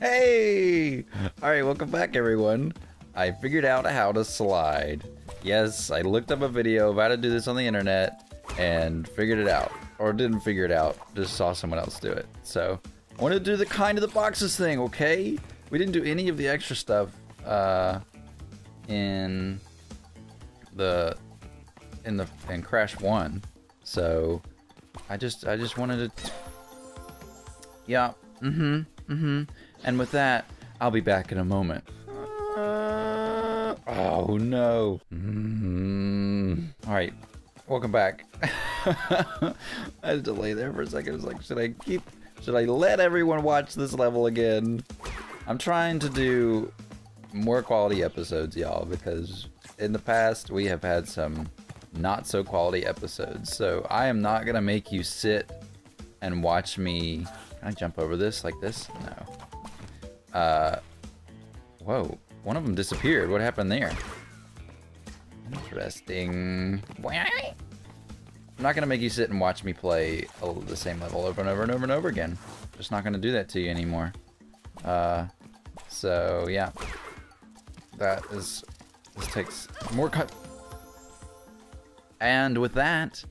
Hey! Alright, welcome back everyone. I figured out how to slide. Yes, I looked up a video of how to do this on the internet and figured it out. Or didn't figure it out, just saw someone else do it. So, I want to do the kind of the boxes thing, okay? We didn't do any of the extra stuff uh, in the in the in Crash 1. So, I just I just wanted to Yeah, mm-hmm, mm-hmm. And with that, I'll be back in a moment. Uh, oh no. Mm. All right, welcome back. I had to lay there for a second. I was like, should I keep? Should I let everyone watch this level again? I'm trying to do more quality episodes, y'all, because in the past we have had some not so quality episodes. So I am not gonna make you sit and watch me. Can I jump over this like this? No. Uh, whoa, one of them disappeared. What happened there? Interesting. I'm not gonna make you sit and watch me play the same level over and over and over and over again. Just not gonna do that to you anymore. Uh, so yeah, that is. This takes more cut. And with that,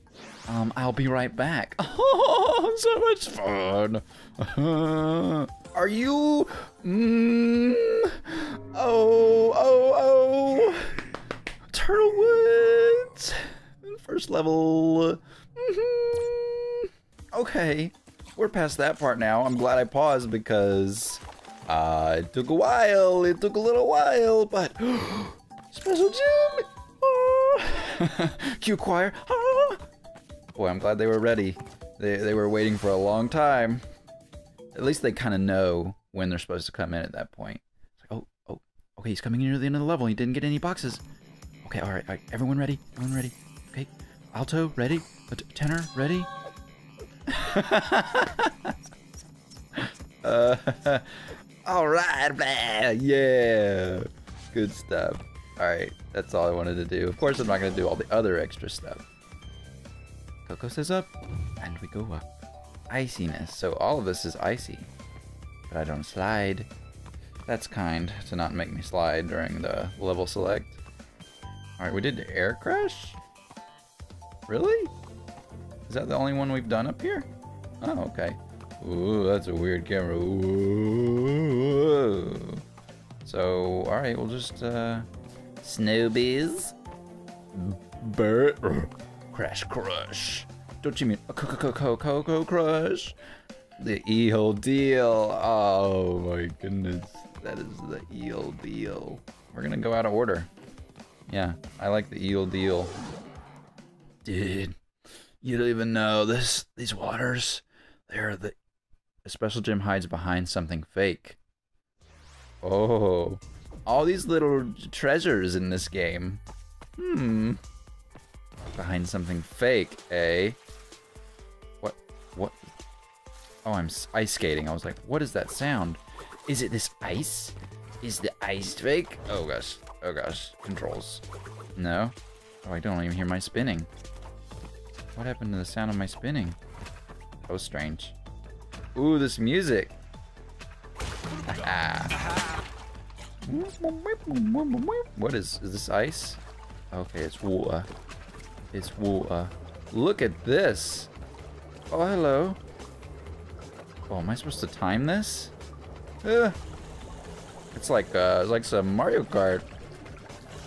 um, I'll be right back. Oh, so much fun. Are you? Mm, oh, oh, oh. Turtle Woods. First level. Mm -hmm. Okay. We're past that part now. I'm glad I paused because uh, it took a while. It took a little while, but special gem. Oh. Q choir. Oh. Boy, I'm glad they were ready. They, they were waiting for a long time at least they kind of know when they're supposed to come in at that point. It's like, oh, oh, okay, he's coming near the end of the level. He didn't get any boxes. Okay, all right, all right. Everyone ready? Everyone ready? Okay, alto ready? Tenor ready? uh, all right, blah, yeah, good stuff. All right, that's all I wanted to do. Of course, I'm not gonna do all the other extra stuff. Coco says up, and we go up iciness. So all of this is icy. But I don't slide. That's kind to not make me slide during the level select. Alright, we did air crash? Really? Is that the only one we've done up here? Oh, okay. Ooh, that's a weird camera. Ooh. So, alright, we'll just, uh... Snow Biz. Burt. Crash Crush. Don't you mean a Coco Coco Crush? The eel deal. Oh my goodness. That is the eel deal. We're gonna go out of order. Yeah, I like the eel deal. Dude, you don't even know this. These waters, they're the. A special gem hides behind something fake. Oh, all these little treasures in this game. Hmm. Behind something fake, eh? Oh, I'm ice skating. I was like, what is that sound? Is it this ice? Is the ice fake? Oh gosh. Oh gosh. Controls. No. Oh, I don't even hear my spinning. What happened to the sound of my spinning? That was strange. Ooh, this music. what is, is this ice? Okay, it's water. It's water. Look at this. Oh, hello. Oh, am I supposed to time this? Uh, it's like uh, it's like some Mario Kart.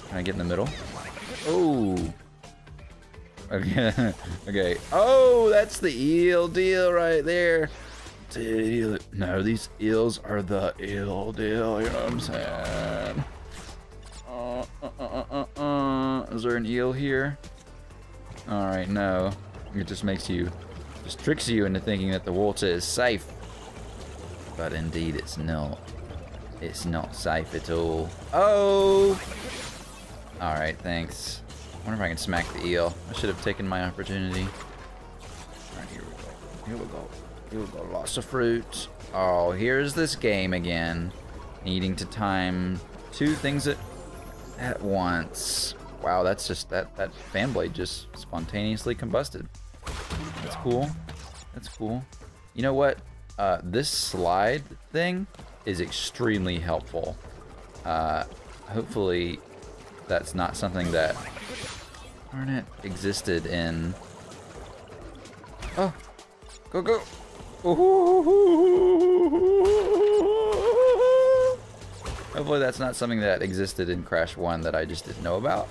Can I get in the middle? Oh. Okay. okay. Oh, that's the eel deal right there. Dude, no, these eels are the eel deal. You know what I'm saying? Uh, uh, uh, uh, uh. Is there an eel here? All right, no. It just makes you tricks you into thinking that the water is safe. But indeed it's not. It's not safe at all. Oh! Alright, thanks. I wonder if I can smack the eel. I should have taken my opportunity. Alright, here we go. Here we go. Here we go. Lots of fruit. Oh, here's this game again. Needing to time two things at, at once. Wow, that's just, that, that fan blade just spontaneously combusted. That's cool. That's cool. You know what? Uh, this slide thing, is extremely helpful. Uh, hopefully, that's not something that darn it existed in. Oh, go go! Hopefully, that's not something that existed in Crash One that I just didn't know about.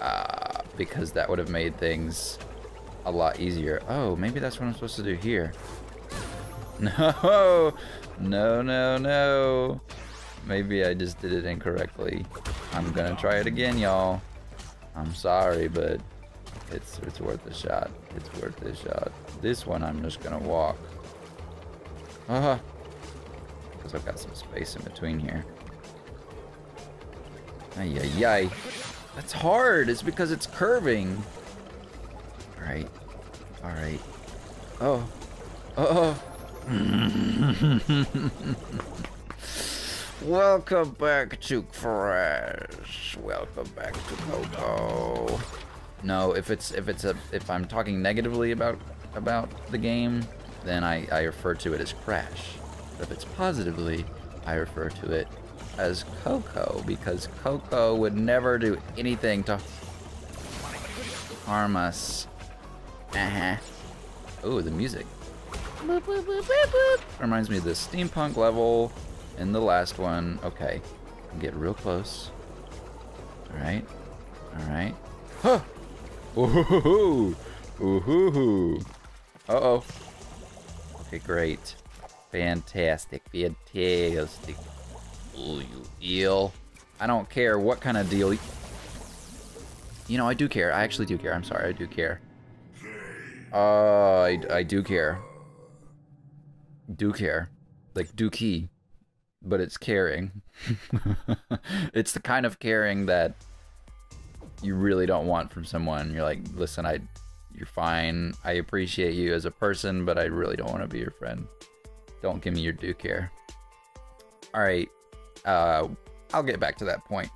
Uh, because that would have made things a lot easier. Oh, maybe that's what I'm supposed to do here. No, no, no, no. Maybe I just did it incorrectly. I'm gonna try it again, y'all. I'm sorry, but it's it's worth a shot. It's worth a shot. This one I'm just gonna walk. Uh huh. Because I've got some space in between here. Ay ay ay. That's hard. It's because it's curving. Alright. Alright. Oh. Oh. Welcome back to Crash. Welcome back to Coco. No, if it's if it's a if I'm talking negatively about about the game, then I, I refer to it as Crash. But if it's positively, I refer to it as Coco because Coco would never do anything to harm us. Uh-huh. Oh, the music. Boop, boop, boop, Reminds me of the steampunk level in the last one. Okay. Get real close. Alright. Alright. Huh! Ooh-hoo-hoo! Ooh-hoo-hoo! Uh-oh. Okay, great. Fantastic. Fantastic. Ooh, you eel. I don't care what kind of deal... You know, I do care. I actually do care. I'm sorry, I do care. Uh, I, I do care. Do care. Like, dookie. But it's caring. it's the kind of caring that you really don't want from someone. You're like, listen, I, you're fine. I appreciate you as a person, but I really don't want to be your friend. Don't give me your do care. All right, uh, I'll get back to that point.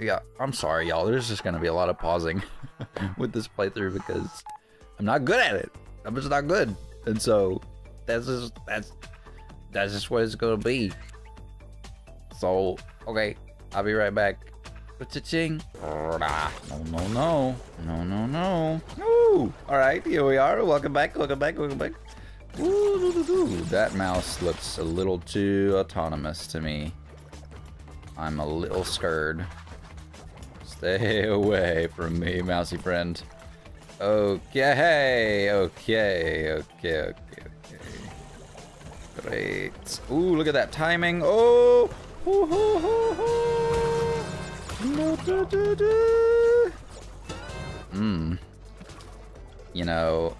Yeah, I'm sorry, y'all. There's just gonna be a lot of pausing with this playthrough because I'm not good at it. I'm just not good, and so that's just that's that's just what it's gonna be. So okay, I'll be right back. Cha-ching. No, no, no, no, no, no. Ooh. All right, here we are. Welcome back. Welcome back. Welcome back. Ooh, that mouse looks a little too autonomous to me. I'm a little scared. Stay away from me, mousy friend. Okay, okay, okay, okay, okay. Great. Ooh, look at that timing. Oh! Ooh. Mmm. You know,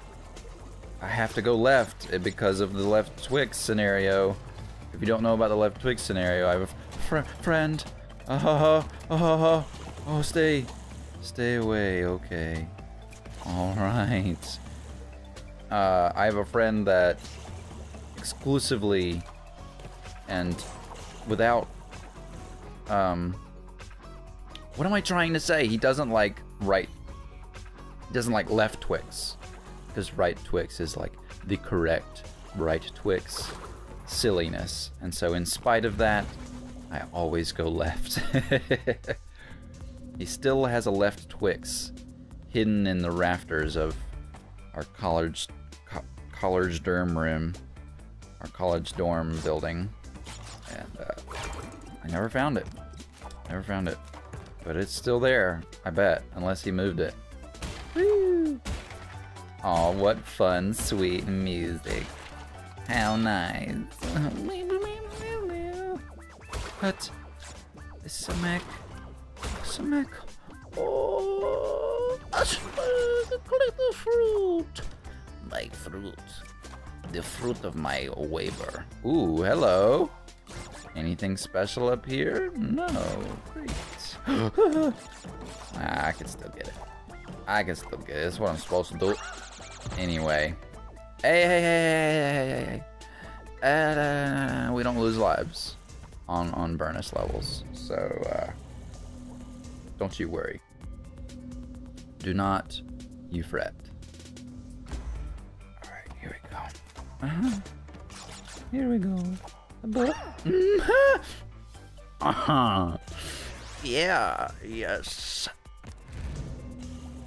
I have to go left because of the left Twix scenario. If you don't know about the left Twix scenario, I have a fr friend. Oh, oh, oh, oh, oh, stay. Stay away, okay. Alright. Uh, I have a friend that exclusively and without, um, what am I trying to say? He doesn't like right, he doesn't like left Twix because right Twix is like the correct right Twix silliness. And so in spite of that, I always go left. he still has a left Twix hidden in the rafters of our college co college dorm room, our college dorm building. And uh, I never found it. Never found it. But it's still there, I bet, unless he moved it. Woo! Oh, what fun, sweet music. How nice. What? Samek. Samek. Oh, collect the fruit. My fruit. The fruit of my waiver. Ooh, hello. Anything special up here? No. Great. I can still get it. I can still get it. That's what I'm supposed to do. Anyway. Hey, hey, hey, hey, hey, hey, uh, we don't lose lives on, on Burnus levels. So, uh, don't you worry. Do not you fret. Alright, here we go. Uh -huh. Here we go. Uh-huh. Yeah, yes.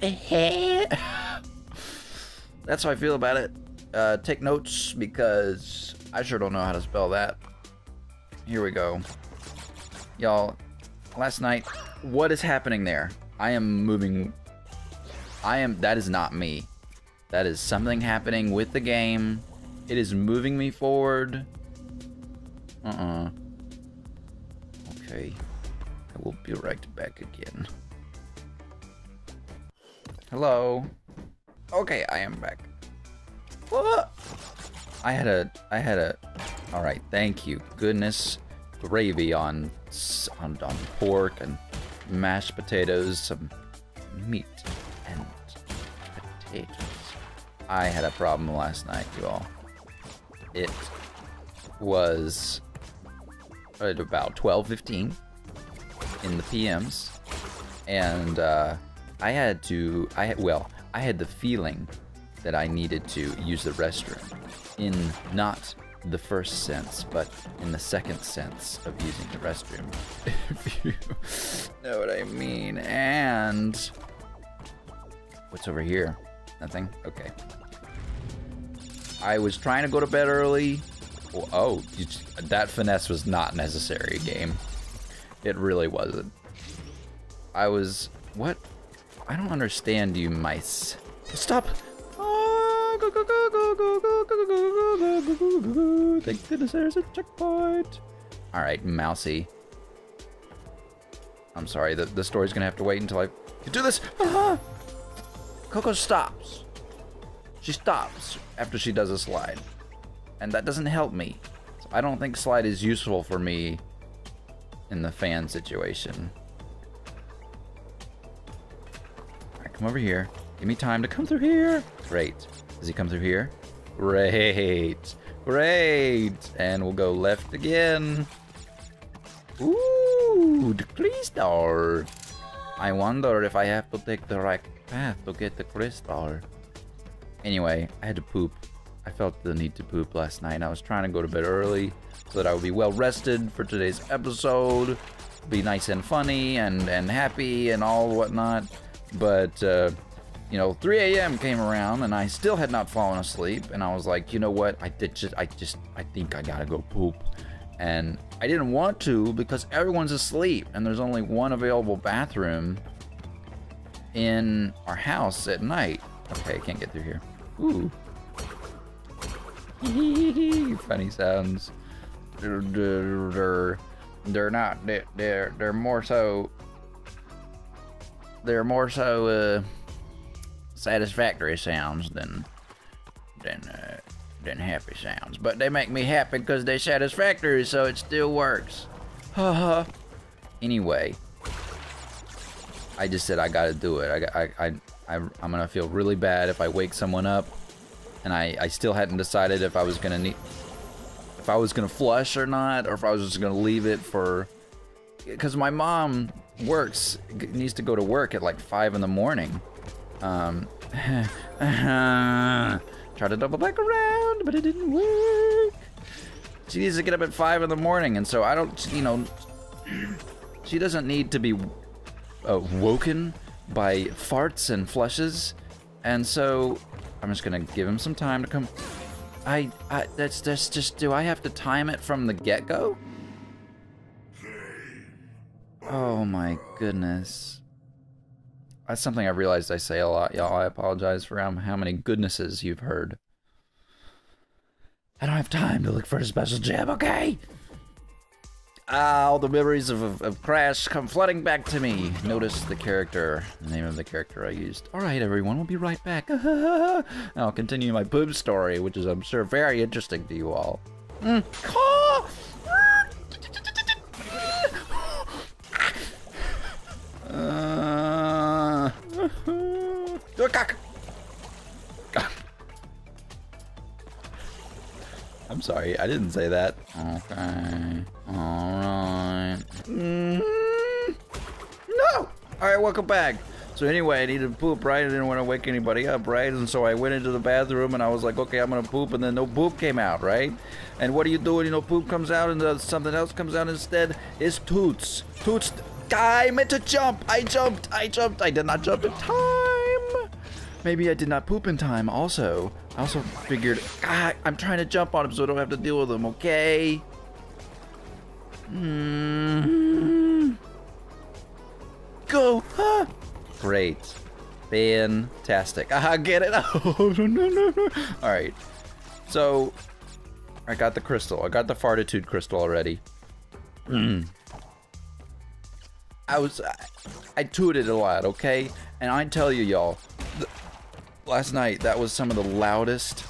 That's how I feel about it. Uh, take notes because I sure don't know how to spell that. Here we go. Y'all, last night, what is happening there? I am moving. I am. That is not me. That is something happening with the game. It is moving me forward. Uh-uh. Okay. I will be right back again. Hello. Okay, I am back. What? I had a, I had a, all right, thank you. Goodness, gravy on, on, on pork and mashed potatoes, some meat I had a problem last night, you all. It was at about 12:15 in the PMs, and uh, I had to. I had, well, I had the feeling that I needed to use the restroom in not the first sense, but in the second sense of using the restroom, if you know what I mean. And what's over here? Nothing? Okay. I was trying to go to bed early. Oh, oh that finesse was not necessary, game. It really wasn't. I was... What? I don't understand you mice. Stop! Thank goodness there's a checkpoint. Alright, mousy. I'm sorry, the, the story's gonna have to wait until I do this. Ah! Coco stops. She stops after she does a slide. And that doesn't help me. So I don't think slide is useful for me in the fan situation. Alright, come over here. Give me time to come through here. Great. Does he come through here? Great. Great. And we'll go left again. Ooh, the crystal. I wonder if I have to take the right path to get the crystal. Anyway, I had to poop. I felt the need to poop last night. I was trying to go to bed early so that I would be well rested for today's episode. Be nice and funny and, and happy and all whatnot. But, uh, you know, 3 a.m. came around and I still had not fallen asleep. And I was like, you know what? I did just, I just, I think I gotta go poop. And I didn't want to because everyone's asleep and there's only one available bathroom in our house at night. Okay, I can't get through here. Ooh. Funny sounds. They're, not. They're, they're they're more so. They're more so uh, satisfactory sounds than than uh, than happy sounds. But they make me happy because they're satisfactory, so it still works. Haha. anyway, I just said I gotta do it. I, I, I, I, am gonna feel really bad if I wake someone up, and I, I still hadn't decided if I was gonna need, if I was gonna flush or not, or if I was just gonna leave it for, because my mom works, needs to go to work at like five in the morning. Um, try to double back around, but it didn't work. She needs to get up at five in the morning, and so I don't, you know, she doesn't need to be uh, woken by farts and flushes, and so I'm just gonna give him some time to come. I, I that's that's just. Do I have to time it from the get go? Oh my goodness. That's something I realized I say a lot, y'all. I apologize for how, how many goodnesses you've heard. I don't have time to look for a special gem, okay? Ah, all the memories of, of, of, Crash come flooding back to me. Notice the character, the name of the character I used. Alright, everyone, we'll be right back. I'll continue my poop story, which is, I'm sure, very interesting to you all. Mm. Uh, I'm sorry, I didn't say that. Okay. Alright. Mm -hmm. No! Alright, welcome back. So anyway, I needed to poop, right? I didn't want to wake anybody up, right? And so I went into the bathroom and I was like, okay, I'm gonna poop, and then no poop came out, right? And what do you do when you know poop comes out and uh, something else comes out instead? Is toots. Toots. I meant to jump. I jumped. I jumped. I did not jump in time. Maybe I did not poop in time. Also, I also figured, I'm trying to jump on him so I don't have to deal with him, Okay. Hmm. Go. Huh. Great. Fantastic. Ah, get it. Oh. All right. So, I got the crystal. I got the fartitude crystal already. Mm. I was, I, I tooted a lot, okay? And I tell you, y'all, last night that was some of the loudest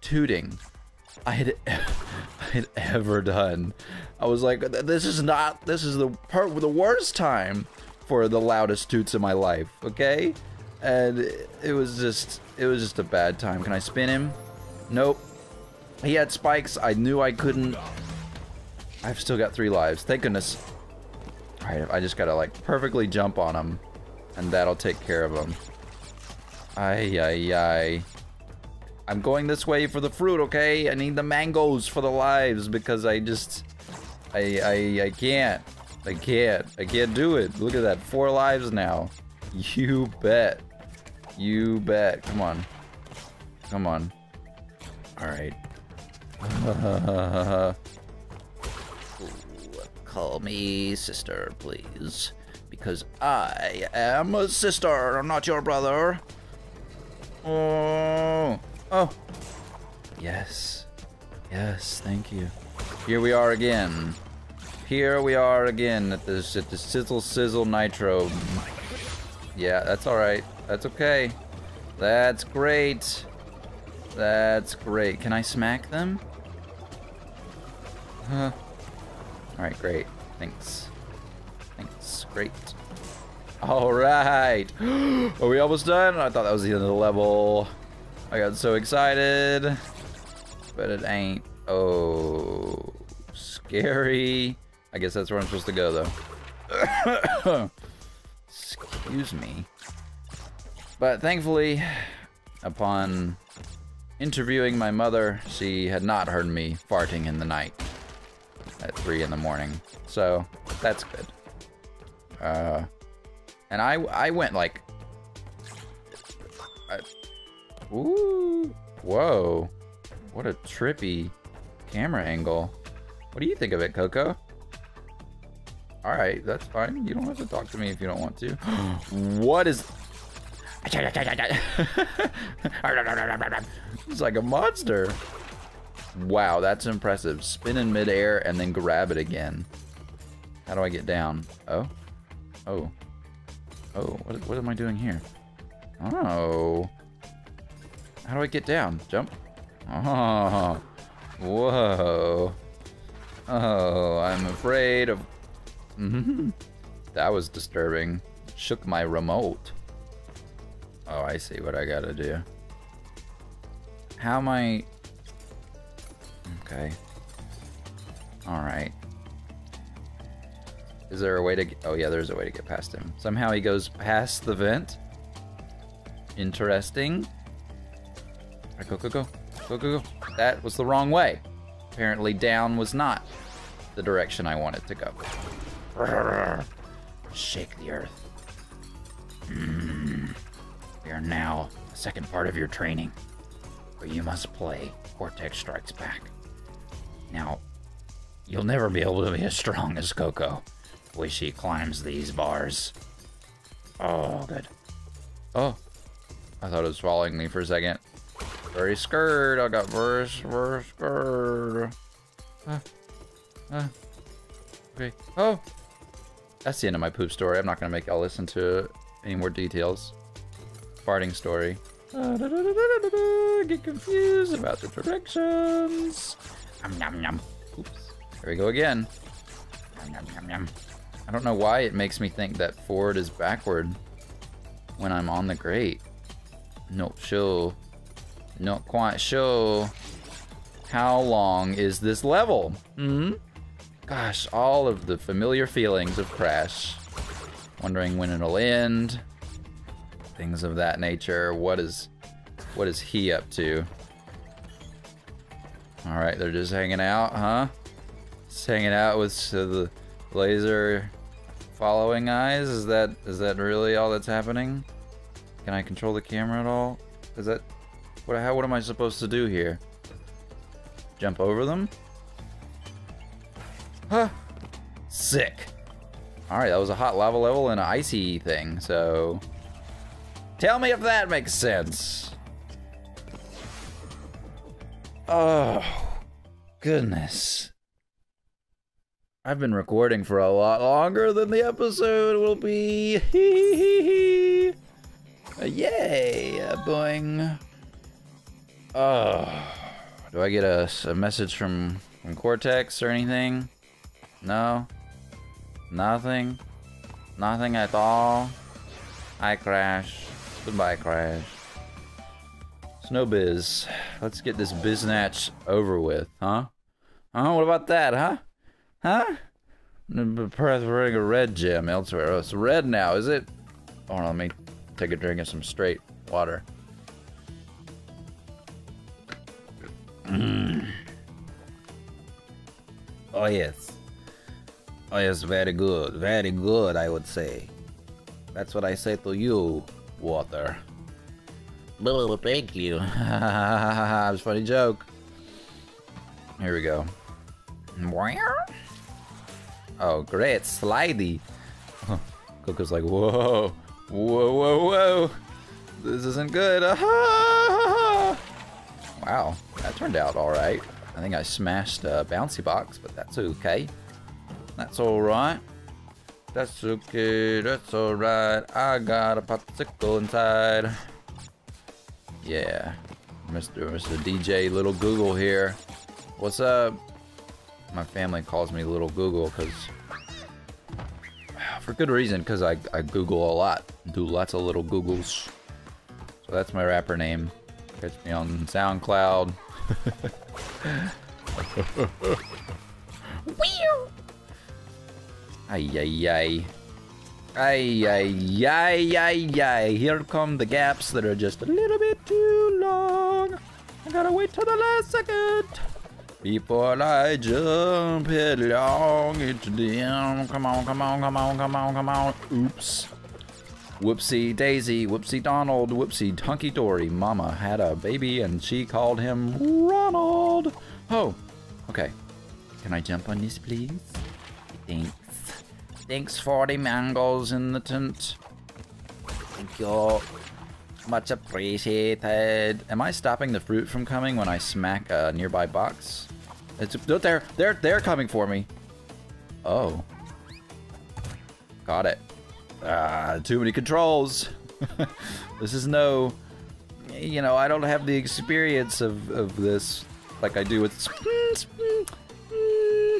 tooting I had, I had ever done. I was like, this is not, this is the part, the worst time for the loudest toots in my life, okay? And it was just, it was just a bad time. Can I spin him? Nope. He had spikes. I knew I couldn't. I've still got three lives. Thank goodness. Alright, I just gotta like perfectly jump on him. And that'll take care of him. Ay, ay, ay. I'm going this way for the fruit, okay? I need the mangoes for the lives because I just... I, I, I can't. I can't. I can't do it. Look at that. Four lives now. You bet. You bet. Come on. Come on. Alright. Call me sister, please. Because I am a sister. I'm not your brother. Oh. Oh. Yes. Yes, thank you. Here we are again. Here we are again at at the sizzle sizzle nitro. Yeah, that's all right. That's okay. That's great. That's great. Can I smack them? Huh. All right, great. Thanks. Thanks. Great. All right. Are we almost done? I thought that was the end of the level. I got so excited, but it ain't. Oh, scary. I guess that's where I'm supposed to go, though. Excuse me. But thankfully, upon interviewing my mother, she had not heard me farting in the night at 3 in the morning. So, that's good. Uh, and I, I went like... I, ooh, whoa. What a trippy camera angle. What do you think of it, Coco? All right, that's fine. You don't have to talk to me if you don't want to. what is... it's like a monster. Wow, that's impressive. Spin in midair and then grab it again. How do I get down? Oh. Oh. Oh, what, what am I doing here? Oh. How do I get down? Jump? Oh. Whoa. Oh, I'm afraid of Mm-hmm. that was disturbing. Shook my remote. Oh, I see what I gotta do. How am I... Okay. Alright. Is there a way to... Oh, yeah, there's a way to get past him. Somehow he goes past the vent. Interesting. Right, go, go, go. Go, go, go. That was the wrong way. Apparently down was not the direction I wanted to go. Shake the earth. Mm. We are now the second part of your training, where you must play Cortex Strikes Back. Now, you'll never be able to be as strong as Coco. Way she climbs these bars. Oh, good. Oh, I thought it was following me for a second. Very scared. I got very, very scared. Uh, uh, okay. Oh, that's the end of my poop story. I'm not going to make y'all listen to any more details. Farting story. Get confused about the directions. Nom, nom, nom. Oops. Here we go again. Nom, nom, nom, I don't know why it makes me think that forward is backward when I'm on the grate. Not sure. Not quite sure. How long is this level? Hmm? Gosh, all of the familiar feelings of Crash. Wondering when it'll end. things of that nature. What is what is he up to? All right, they're just hanging out, huh? Just hanging out with the laser following eyes. Is that is that really all that's happening? Can I control the camera at all? Is that what? How? What am I supposed to do here? Jump over them? Huh? Sick. All right, that was a hot lava level and an icy thing. So, tell me if that makes sense. Oh, goodness. I've been recording for a lot longer than the episode will be. yay, boing. Oh, do I get a, a message from, from Cortex or anything? No? Nothing? Nothing at all? I crash. Goodbye, Crash. Snow Biz. Let's get this biznatch over with, huh? Huh? What about that, huh? Huh? Preferring a red gem elsewhere. Oh, it's red now, is it? Hold on, let me take a drink of some straight water. Mm. Oh, yes. Oh, yes, very good. Very good, I would say. That's what I say to you, water. Well, thank you. it was a funny joke. Here we go. Oh, great. Slidey. Coco's like, whoa. Whoa, whoa, whoa. This isn't good. wow, that turned out alright. I think I smashed a bouncy box, but that's okay. That's alright. That's okay, that's alright. I got a popsicle inside. Yeah. Mr. Mr. DJ Little Google here. What's up? My family calls me Little Google because for good reason because I, I Google a lot. Do lots of little Googles. So that's my rapper name. Catch me on SoundCloud. ay ay ay. Ay ay ay ay ay. Here come the gaps that are just a little bit too long. I gotta wait till the last second. Before I jump headlong into the end. Come on, come on, come on, come on, come on. Oops. Whoopsie Daisy, Whoopsie Donald, Whoopsie Hunky Dory. Mama had a baby and she called him Ronald. Oh, okay. Can I jump on this, please? Thanks. Thanks for the mangoes in the tent. Thank you. Much appreciated. Am I stopping the fruit from coming when I smack a nearby box? It's they're they're they're coming for me. Oh. Got it. Ah, too many controls. this is no you know, I don't have the experience of, of this like I do with hmm, hmm, hmm.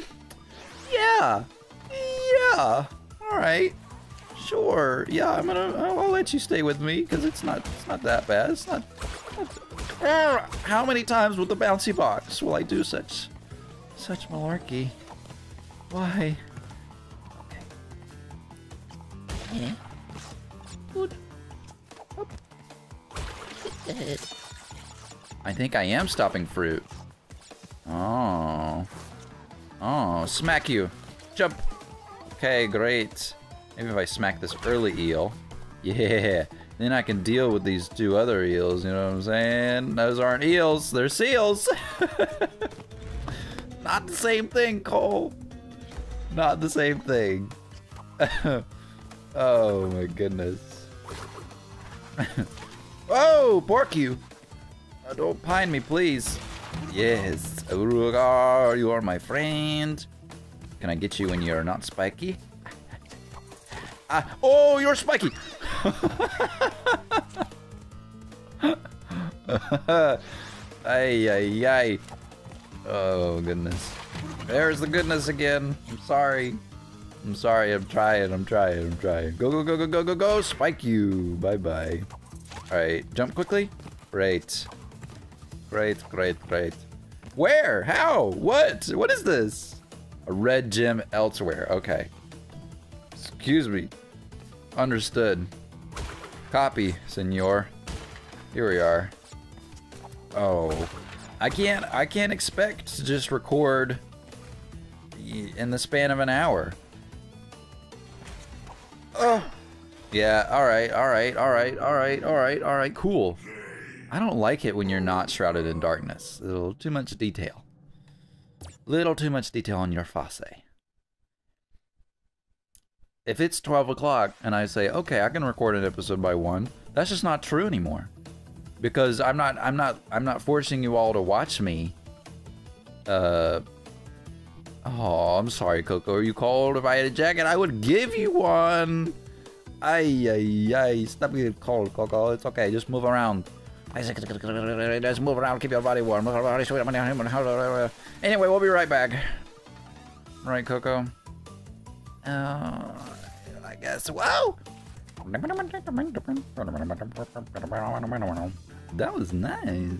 Yeah. Yeah. All right. Sure. Yeah, I'm gonna. I'll let you stay with me because it's not. It's not that bad. It's not. not ah, how many times with the bouncy box will I do such such malarkey. Why? Yeah. Good. Up. I think I am stopping fruit. Oh. Oh, smack you. Jump. Okay, great. Maybe if I smack this early eel. Yeah. Then I can deal with these two other eels, you know what I'm saying? Those aren't eels, they're seals. Not the same thing, Cole. Not the same thing. oh my goodness. oh, pork you. Uh, don't pine me, please. Yes, Urugar, you are my friend. Can I get you when you're not spiky? ah, oh, you're spiky. ay, ay, ay. Oh, goodness. There's the goodness again. I'm sorry. I'm sorry. I'm trying. I'm trying. I'm trying. Go, go, go, go, go, go, go. Spike you. Bye-bye. All right. Jump quickly. Great. Great, great, great. Where? How? What? What is this? A red gem elsewhere. Okay. Excuse me. Understood. Copy, senor. Here we are. Oh, I can't. I can't expect to just record in the span of an hour. Oh. Yeah. All right. All right. All right. All right. All right. All right. Cool. I don't like it when you're not shrouded in darkness. A little too much detail. Little too much detail on your face. If it's 12 o'clock and I say, okay, I can record an episode by 1, that's just not true anymore. Because I'm not I'm not I'm not forcing you all to watch me. Uh Oh, I'm sorry, Coco. Are you cold? If I had a jacket, I would give you one. Ay, ay, ay. Stop being cold, Coco. It's okay. Just move around. Just move around. Keep your body warm. Anyway, we'll be right back. Right, Coco? Uh, I guess. Whoa! That was nice.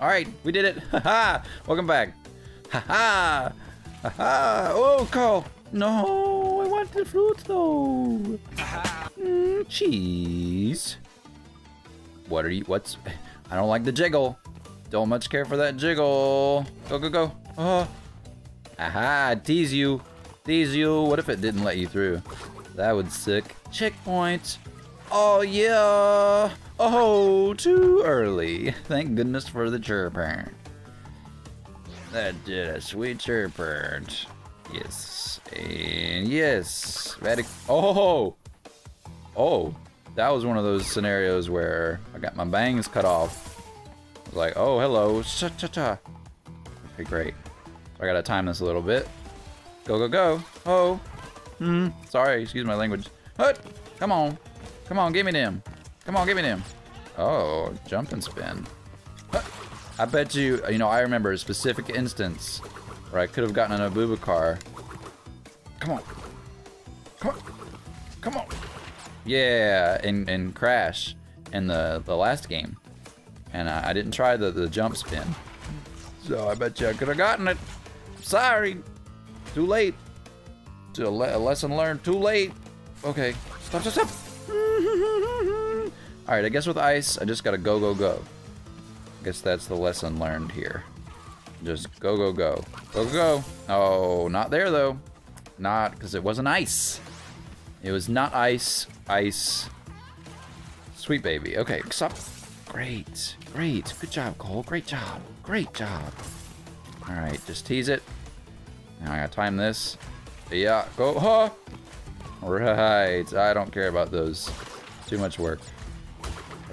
All right, we did it. Haha! Welcome back. Haha! Haha! Oh, Carl! No, I want the fruit though. Mm, cheese. What are you? What's? I don't like the jiggle. Don't much care for that jiggle. Go, go, go. Oh. Aha, tease you. Tease you. What if it didn't let you through? That would sick. Checkpoint. Oh, yeah. Oh, too early. Thank goodness for the chirper. That did a sweet chirper. Yes. And yes. Very. Oh! Oh! That was one of those scenarios where I got my bangs cut off. I was like, oh, hello. Cha cha. Okay, great. I gotta time this a little bit. Go, go, go. Oh. Hmm. Sorry, excuse my language. Hut! Come on. Come on, give me them. Come on, give me them. Oh, jump and spin. I bet you, you know, I remember a specific instance where I could have gotten an Abubakar. Come on. Come on. Come on. Yeah, and, and Crash in the, the last game. And I, I didn't try the, the jump spin. So I bet you I could have gotten it. Sorry. Too late. To a, le a lesson learned. Too late. Okay. Stop, stop, stop. Alright, I guess with ice, I just gotta go, go, go. I guess that's the lesson learned here. Just go, go, go. Go, go, go. Oh, not there, though. Not, because it wasn't ice. It was not ice. Ice. Sweet baby. Okay, stop. Great. Great. Good job, Cole. Great job. Great job. Alright, just tease it. Now I gotta time this. Yeah, go. Huh. Right. I don't care about those. Too much work.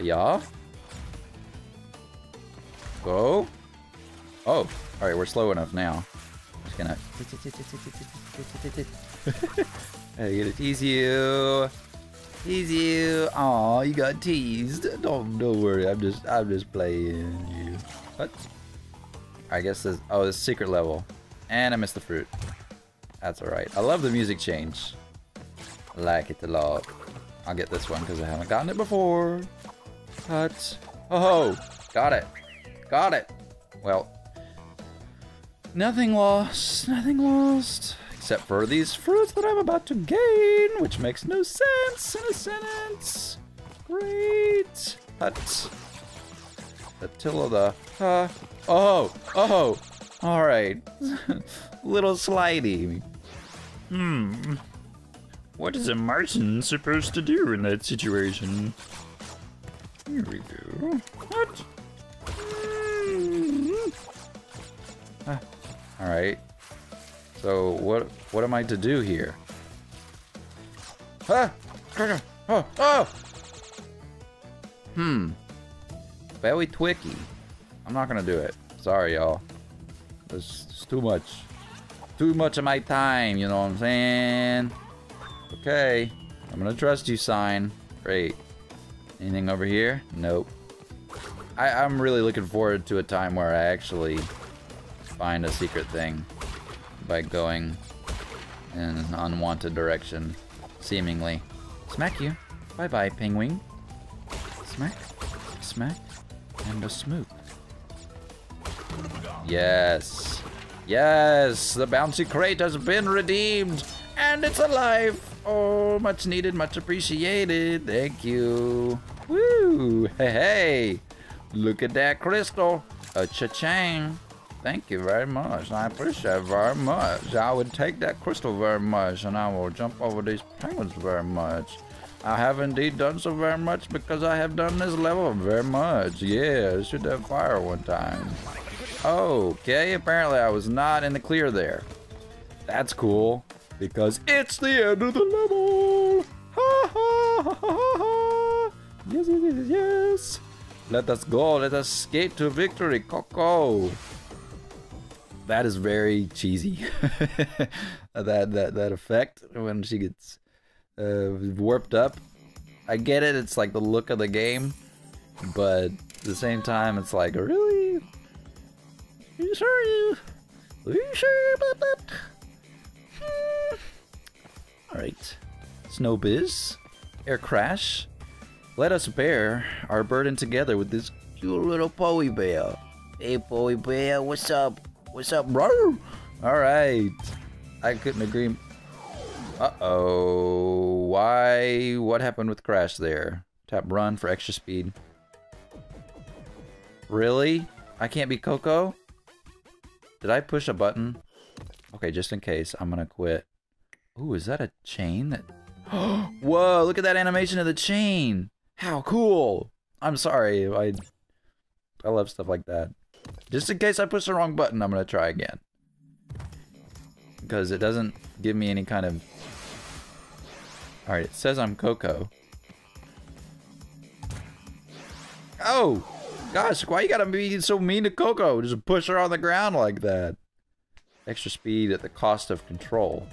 Yeah. Go. Oh. Alright, we're slow enough now. I'm Just gonna. I gotta tease you. Tease you. Aw, you got teased. Don't don't worry. I'm just I'm just playing you. What? I guess this. Oh, this secret level. And I missed the fruit. That's alright. I love the music change. I like it a lot. I'll get this one because I haven't gotten it before. Cut. Oh, got it. Got it. Well, nothing lost. Nothing lost. Except for these fruits that I'm about to gain, which makes no sense in a sentence. Great. Cut. Attila the... Uh, oh, oh, all right. Little slidey. Hmm. What is a Martian supposed to do in that situation? Here we go. What? Ah, all right. So what what am I to do here? Ah! Oh! Oh! Hmm. Very twicky. I'm not gonna do it. Sorry, y'all. It's too much. Too much of my time, you know what I'm saying? Okay. I'm gonna trust you, sign. Great. Anything over here? Nope. I, I'm really looking forward to a time where I actually find a secret thing by going in an unwanted direction, seemingly. Smack you. Bye-bye, penguin. Smack, smack, and a smoop. Yes. Yes, the bouncy crate has been redeemed, and it's alive. Oh, much needed, much appreciated. Thank you. Woo! Hey, hey! Look at that crystal. A cha-ching. Thank you very much. I appreciate very much. I would take that crystal very much, and I will jump over these penguins very much. I have indeed done so very much because I have done this level very much. Yeah, shoot that fire one time. Okay, apparently I was not in the clear there. That's cool, because it's the end of the level! Ha ha ha ha ha! Yes, yes, yes, yes! Let us go, let us skate to victory, Coco! That is very cheesy. that, that, that effect when she gets uh, warped up. I get it, it's like the look of the game, but at the same time, it's like, really? Are you sure? Are you sure about that? Alright. Snow Biz. Air Crash. Let us bear our burden together with this cute little Poe Bear. Hey, Poe Bear, what's up? What's up, bro? Alright. I couldn't agree. Uh-oh. Why? What happened with Crash there? Tap run for extra speed. Really? I can't be Coco? Did I push a button? Okay, just in case, I'm gonna quit. Ooh, is that a chain that... Whoa, look at that animation of the chain! How cool! I'm sorry, I... I love stuff like that. Just in case I push the wrong button, I'm gonna try again. Because it doesn't give me any kind of... Alright, it says I'm Coco. Oh! Gosh, why you gotta be so mean to Coco? Just push her on the ground like that. Extra speed at the cost of control.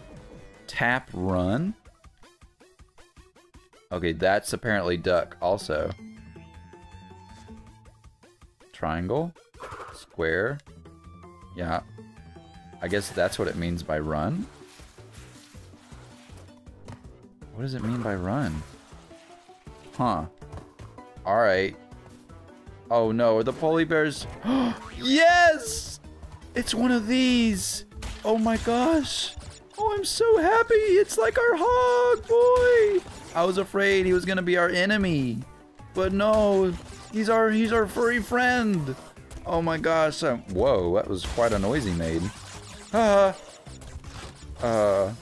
Tap run. Okay, that's apparently duck also. Triangle. Square. Yeah. I guess that's what it means by run. What does it mean by run? Huh. Alright. Oh no, the polar bears... yes! It's one of these! Oh my gosh! Oh, I'm so happy! It's like our hog, boy! I was afraid he was gonna be our enemy. But no, he's our he's our furry friend. Oh my gosh. Whoa, that was quite a noise he made. Uh, uh,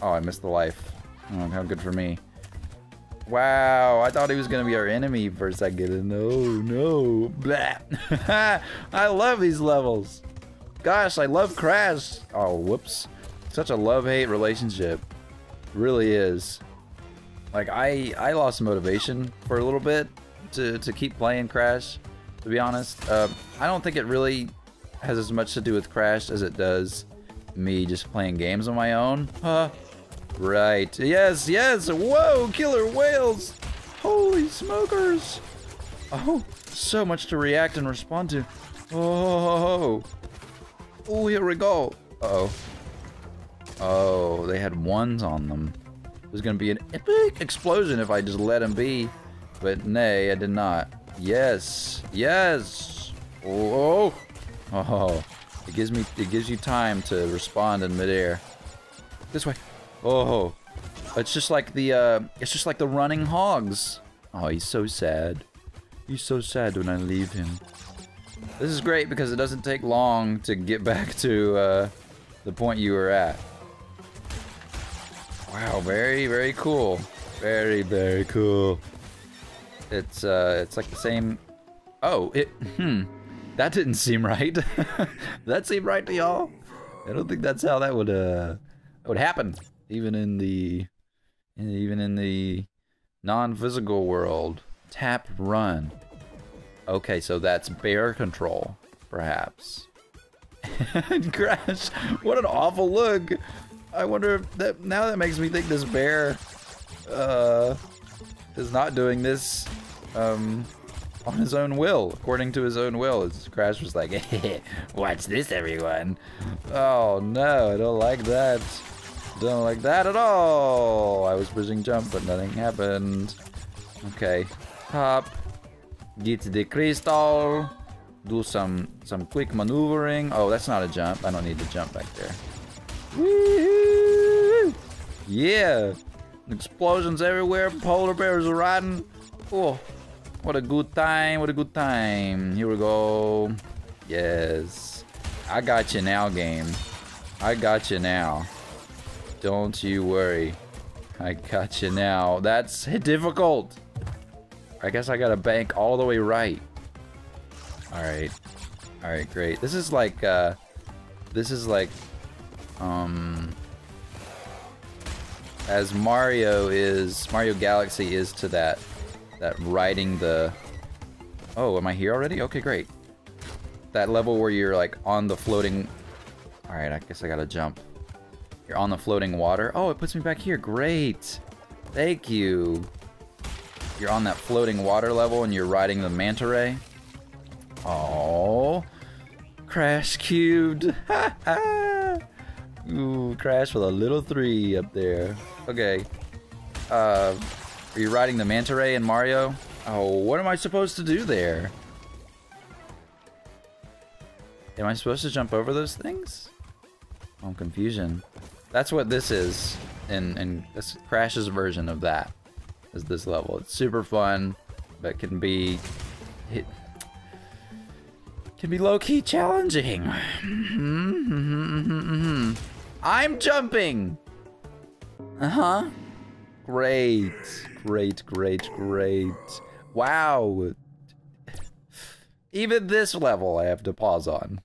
oh, I missed the life. Oh, how good for me. Wow, I thought he was gonna be our enemy for a second. No, no, blah. I love these levels. Gosh, I love Crash. Oh, whoops. Such a love-hate relationship. Really is. Like I, I lost motivation for a little bit to to keep playing Crash. To be honest, uh, I don't think it really has as much to do with Crash as it does me just playing games on my own. Huh? Right. Yes, yes. Whoa, killer whales. Holy smokers. Oh, so much to react and respond to. Oh, oh, here we go. Uh oh. Oh, they had ones on them. There's gonna be an epic explosion if I just let him be. But nay, I did not. Yes, yes. Oh, oh. It gives me, it gives you time to respond in midair. This way. Oh, it's just like the, uh, it's just like the running hogs. Oh, he's so sad. He's so sad when I leave him. This is great because it doesn't take long to get back to, uh, the point you were at. Wow, very, very cool. Very, very cool. It's, uh, it's like the same... Oh, it, hmm. That didn't seem right. that seemed right to y'all? I don't think that's how that would, uh, would happen. Even in the, even in the non-physical world. Tap run. Okay, so that's bear control, perhaps. and Crash, what an awful look. I wonder if that now that makes me think this bear uh, is not doing this um, on his own will, according to his own will. His Crash was like, watch this, everyone. Oh no, I don't like that. Don't like that at all. I was pushing jump, but nothing happened. Okay, hop, get the crystal, do some some quick maneuvering. Oh, that's not a jump. I don't need to jump back there. Yeah. Explosions everywhere. Polar bears are riding. Oh, what a good time. What a good time. Here we go. Yes. I got you now, game. I got you now. Don't you worry. I got you now. That's difficult. I guess I gotta bank all the way right. Alright. Alright, great. This is like, uh... This is like... Um... As Mario is... Mario Galaxy is to that... That riding the... Oh, am I here already? Okay, great. That level where you're like on the floating... Alright, I guess I gotta jump. You're on the floating water. Oh, it puts me back here. Great. Thank you. You're on that floating water level and you're riding the manta ray. Oh, Crash cubed. Ooh, Crash with a little three up there. Okay. Uh, are you riding the manta ray in Mario? Oh, what am I supposed to do there? Am I supposed to jump over those things? Oh, confusion. That's what this is, and and this Crash's version of that is this level. It's super fun, but can be hit can be low key challenging. Mm-hmm, mm-hmm, mm-hmm, I'm jumping. Uh huh. Great, great, great, great. Wow. Even this level I have to pause on.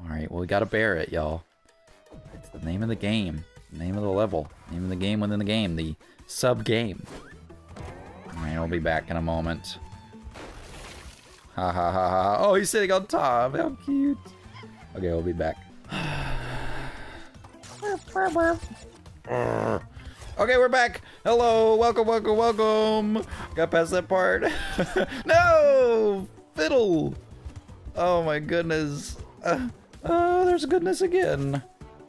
All right, well we gotta bear it, y'all. It's the name of the game, the name of the level, name of the game within the game, the sub game. All right, I'll be back in a moment. Ha ha ha ha. Oh, he's sitting on top. How cute. Okay, we'll be back. okay, we're back. Hello, welcome, welcome, welcome. Got past that part. no! Fiddle! Oh my goodness. Uh, oh, there's goodness again.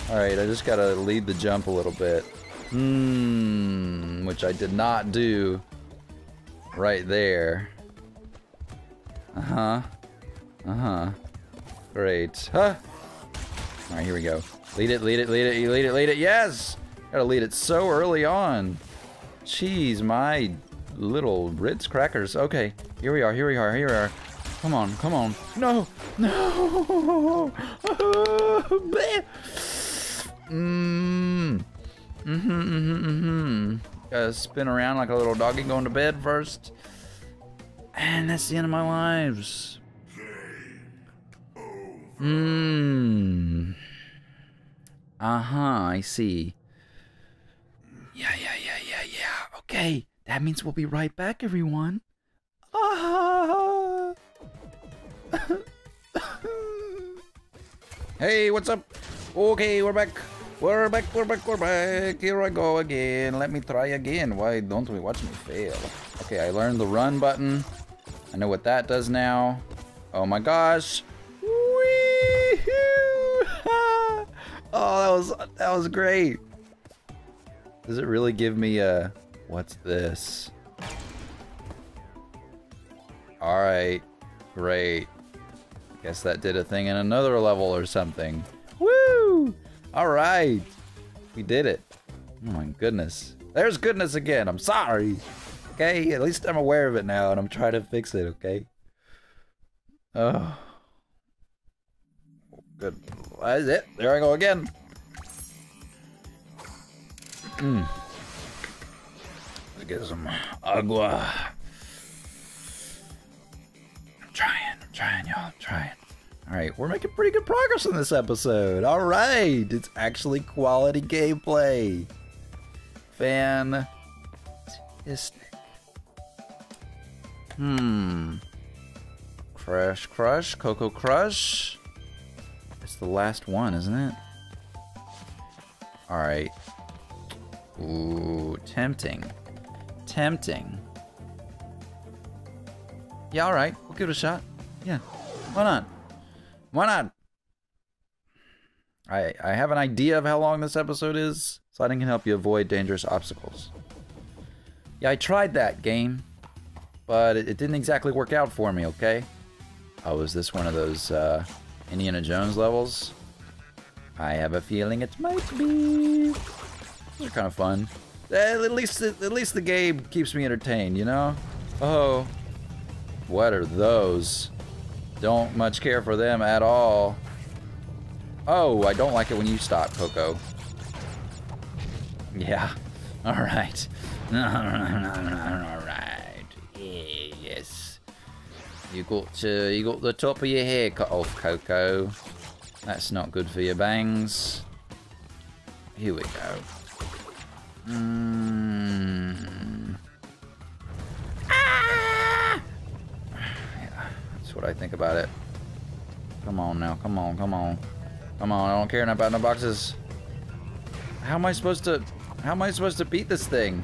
Alright, I just gotta lead the jump a little bit. Hmm, which I did not do right there. Uh-huh. Uh-huh. Great. Huh? Alright, here we go. Lead it, lead it, lead it, you lead it, lead it. Yes! Gotta lead it so early on. Jeez, my little Ritz crackers. Okay, here we are, here we are, here we are. Come on, come on. No! No! Mmm. Mm-hmm, mm-hmm, mm-hmm. Gotta spin around like a little doggy going to bed first. And that's the end of my lives. Mmm. Uh-huh, I see. Yeah, yeah, yeah, yeah, yeah. Okay, that means we'll be right back, everyone. Ah. hey, what's up? Okay, we're back. We're back, we're back, we're back. Here I go again. Let me try again. Why don't we watch me fail? Okay, I learned the run button. I know what that does now. Oh my gosh. Oh, that was that was great. Does it really give me a what's this? All right. Great. Guess that did a thing in another level or something. Woo! All right. We did it. Oh my goodness. There's goodness again. I'm sorry. Okay, at least I'm aware of it now and I'm trying to fix it, okay? Oh. Good. That is it. There I go again. Mmm. Let's get some agua. I'm trying, I'm trying, y'all, I'm trying. Alright, we're making pretty good progress in this episode. Alright, it's actually quality gameplay. Fantastic. Hmm. Crush, Crush, Coco Crush. It's the last one, isn't it? Alright. Ooh, tempting. Tempting. Yeah, alright. We'll give it a shot. Yeah. Why not? Why not? I, I have an idea of how long this episode is. Sliding can help you avoid dangerous obstacles. Yeah, I tried that game but it, it, didn't exactly work out for me, okay? Oh, is this one of those uh, Indiana Jones levels? I have a feeling it might be. They're kind of fun. At least, at least the game keeps me entertained, you know? Oh, what are those? Don't much care for them at all. Oh, I don't like it when you stop, Coco. Yeah. All right. You got uh, you got the top of your hair cut off, Coco. That's not good for your bangs. Here we go. Mm. Ah! Yeah, that's what I think about it. Come on now, come on, come on. Come on, I don't care about no boxes. How am I supposed to... How am I supposed to beat this thing?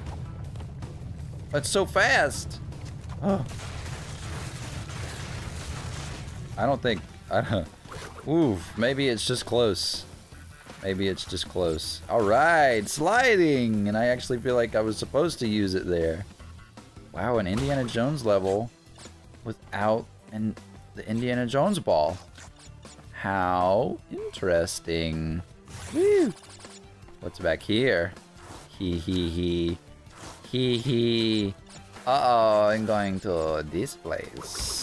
It's so fast. Oh. I don't think... I don't... Oof, maybe it's just close. Maybe it's just close. Alright, sliding! And I actually feel like I was supposed to use it there. Wow, an Indiana Jones level without an, the Indiana Jones ball. How interesting. Woo. What's back here? Hee hee hee. Hee hee. Uh-oh, I'm going to this place.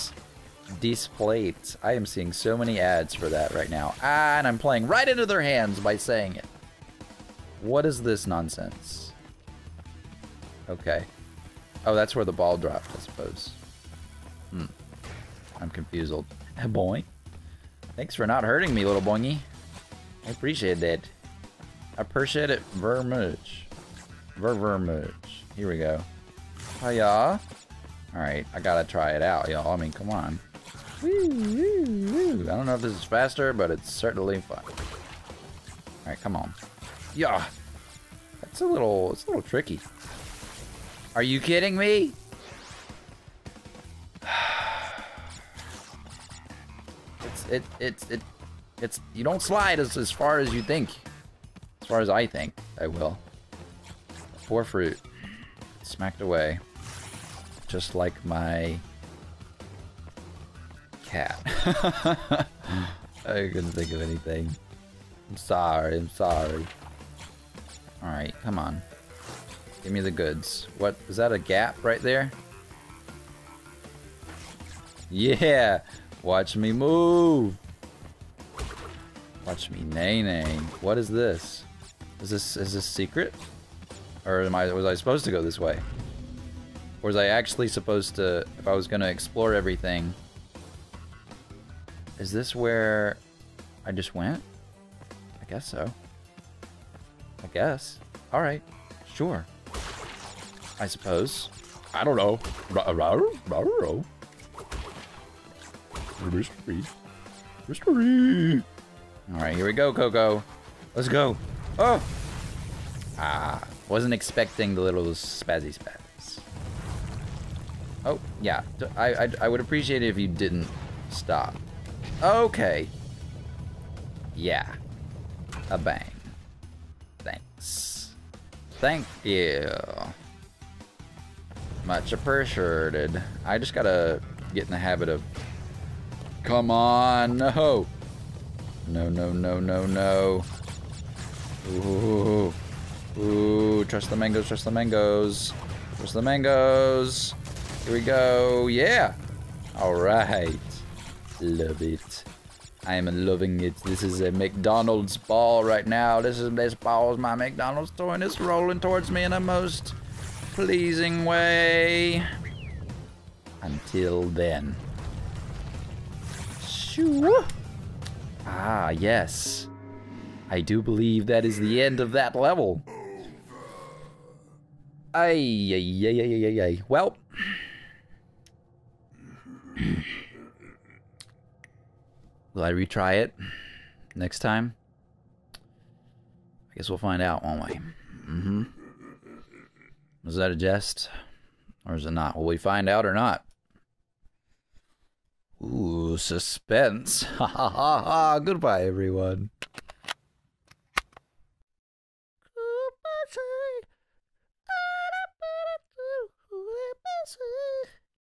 Plate. I am seeing so many ads for that right now. Ah, and I'm playing right into their hands by saying it. What is this nonsense? Okay. Oh, that's where the ball dropped, I suppose. Hmm. I'm confused. Boy. Thanks for not hurting me, little boingy. I appreciate that. I appreciate it very much. Very, very much. Here we go. Hiya. Alright, I gotta try it out, y'all. I mean, come on. I don't know if this is faster, but it's certainly fun. Alright, come on. Yeah. That's a little, it's a little tricky. Are you kidding me? It's, it it's it it's you don't slide as, as far as you think. As far as I think I will. Poor fruit. Smacked away. Just like my cat. I couldn't think of anything. I'm sorry, I'm sorry. Alright, come on. Give me the goods. What, is that a gap right there? Yeah! Watch me move. Watch me nay nay. What is this? Is this is this secret? Or am I was I supposed to go this way? Or was I actually supposed to if I was gonna explore everything? Is this where I just went? I guess so. I guess. Alright. Sure. I suppose. I don't know. I don't know. Mystery. Mystery. All right, here we go, Coco. Let's go. Oh. Ah, wasn't expecting the little spazzy spaz. Oh, yeah. I, I, I would appreciate it if you didn't stop. Okay. Yeah. A bang. Thanks. Thank you. Much appreciated. I just gotta get in the habit of Come on, no. No, no, no, no, no. Ooh. Ooh, trust the mangoes, trust the mangoes. Trust the mangoes. Here we go. Yeah. All right. Love it. I am loving it. This is a McDonald's ball right now. This is this ball is my McDonald's toy and it's rolling towards me in a most pleasing way. Until then. Ah, yes. I do believe that is the end of that level. Ay, ay, ay, ay, ay, ay. Well. Will I retry it next time? I guess we'll find out, won't we? Mm-hmm. Was that a jest? Or is it not? Will we find out or not? Ooh, suspense. Ha ha ha ha. Goodbye, everyone.